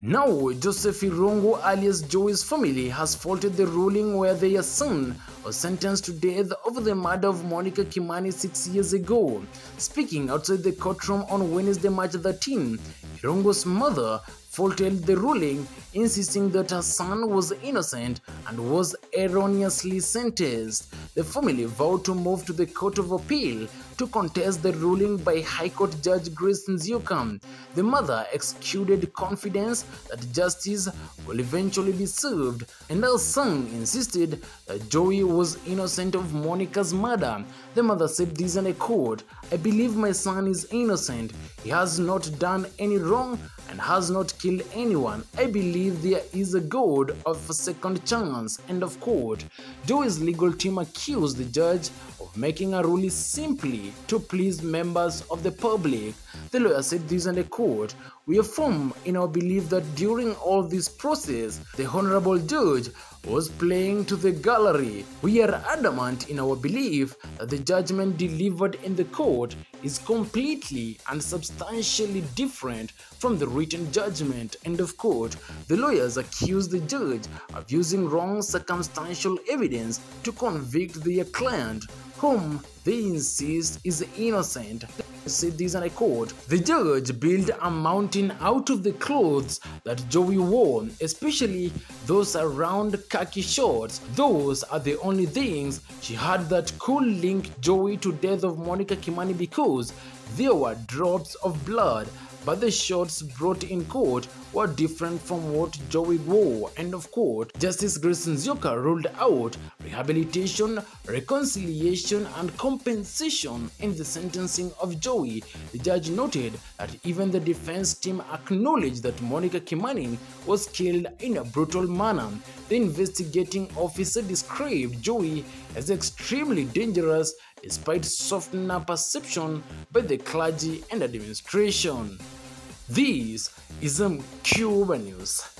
Now, Joseph Irungu alias Jowie's family has faulted the ruling where their son was sentenced to death over the murder of Monica Kimani six years ago. Speaking outside the courtroom on Wednesday, March 13, Irungu's mother faulted the ruling, insisting that her son was innocent and was erroneously sentenced. The family vowed to move to the Court of Appeal to contest the ruling by High Court Judge Grace Nzioka. The mother exuded confidence that justice will eventually be served, and her son insisted that Jowie was innocent of Monica's murder. The mother said this in a quote, I believe my son is innocent. He has not done any wrong and has not killed anyone. I believe there is a God of a second chance. End of quote. Jowie's legal team accused the judge making a ruling simply to please members of the public. The lawyer said this in a quote, We affirm in our belief that during all this process, the Honorable Judge was playing to the gallery. We are adamant in our belief that the judgment delivered in the court is completely and substantially different from the written judgment. End of quote. The lawyers accused the judge of using wrong circumstantial evidence to convict their client, whom they insist is innocent said this and I quote, The judge built a mountain out of the clothes that Jowie wore, especially those around khaki shorts. Those are the only things she had that could link Jowie to death of Monica Kimani because there were drops of blood but the shorts brought in court were different from what Jowie wore. End of quote. Justice Grace Nzioka ruled out rehabilitation, reconciliation, and compensation in the sentencing of Jowie. The judge noted that even the defense team acknowledged that Monica Kimani was killed in a brutal manner. The investigating officer described Joey as extremely dangerous despite softener perception by the clergy and administration. This is Emqba News.